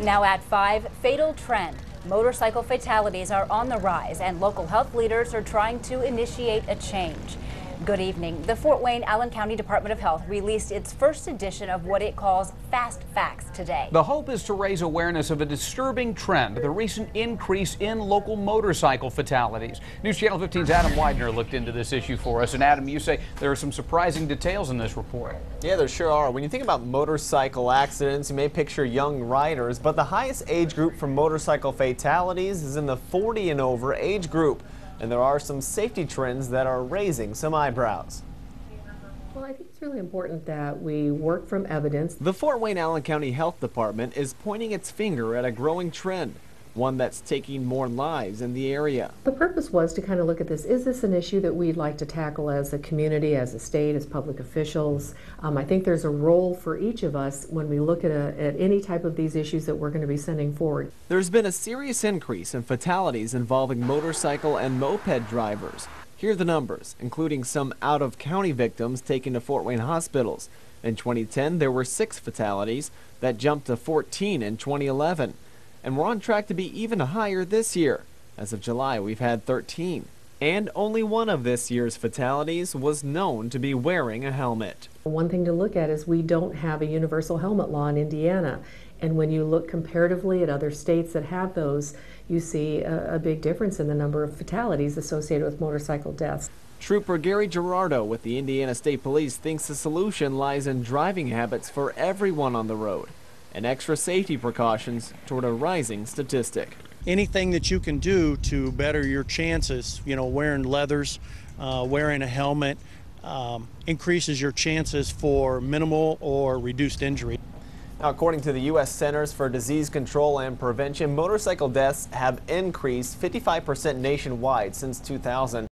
Now at 5, fatal trend. Motorcycle fatalities are on the rise, and local health leaders are trying to initiate a change. Good evening. The Fort Wayne Allen County Department of Health released its first edition of what it calls Fast Facts today. The hope is to raise awareness of a disturbing trend, the recent increase in local motorcycle fatalities. News Channel 15's Adam Widener looked into this issue for us. And Adam, you say there are some surprising details in this report. Yeah, there sure are. When you think about motorcycle accidents, you may picture young riders, but the highest age group for motorcycle fatalities is in the 40 and over age group and there are some safety trends that are raising some eyebrows. Well, I think it's really important that we work from evidence. The Fort Wayne Allen County Health Department is pointing its finger at a growing trend one that's taking more lives in the area. The purpose was to kind of look at this. Is this an issue that we'd like to tackle as a community, as a state, as public officials? Um, I think there's a role for each of us when we look at, a, at any type of these issues that we're going to be sending forward. There's been a serious increase in fatalities involving motorcycle and moped drivers. Here are the numbers, including some out of county victims taken to Fort Wayne hospitals. In 2010, there were six fatalities. That jumped to 14 in 2011 and we're on track to be even higher this year. As of July, we've had 13. And only one of this year's fatalities was known to be wearing a helmet. One thing to look at is we don't have a universal helmet law in Indiana. And when you look comparatively at other states that have those, you see a, a big difference in the number of fatalities associated with motorcycle deaths. Trooper Gary Gerardo with the Indiana State Police thinks the solution lies in driving habits for everyone on the road and extra safety precautions toward a rising statistic. Anything that you can do to better your chances, you know, wearing leathers, uh, wearing a helmet, um, increases your chances for minimal or reduced injury. Now, according to the U.S. Centers for Disease Control and Prevention, motorcycle deaths have increased 55% nationwide since 2000.